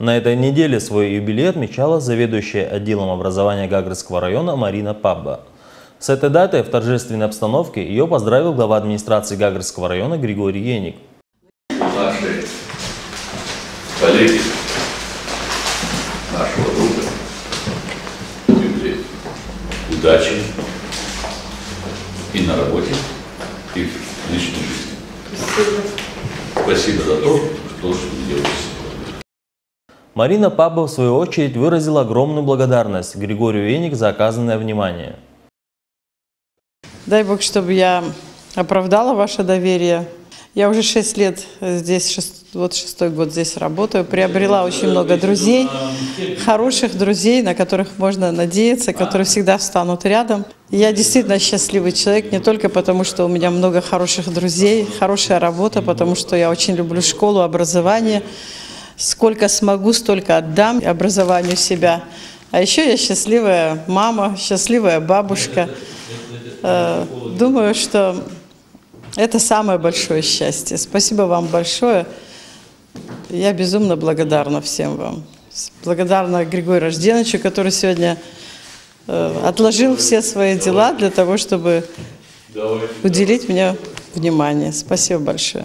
На этой неделе свой юбилей отмечала заведующая отделом образования Гагрского района Марина Пабба. С этой датой в торжественной обстановке ее поздравил глава администрации Гагрского района Григорий Еник. Наши коллеги нашего друга Дмитрия, удачи и на работе, и в личной жизни. Спасибо за то, что вы делаете. Марина Паба, в свою очередь, выразила огромную благодарность Григорию Еник за оказанное внимание. Дай Бог, чтобы я оправдала ваше доверие. Я уже шесть лет здесь, шест, вот шестой год здесь работаю, приобрела очень много друзей, хороших друзей, на которых можно надеяться, которые всегда встанут рядом. Я действительно счастливый человек, не только потому, что у меня много хороших друзей, хорошая работа, потому что я очень люблю школу, образование. Сколько смогу, столько отдам образованию себя. А еще я счастливая мама, счастливая бабушка. Э, думаю, что это самое большое счастье. Спасибо вам большое. Я безумно благодарна всем вам. Благодарна Григорию Рожденовичу, который сегодня э, отложил все свои дела для того, чтобы уделить мне внимание. Спасибо большое.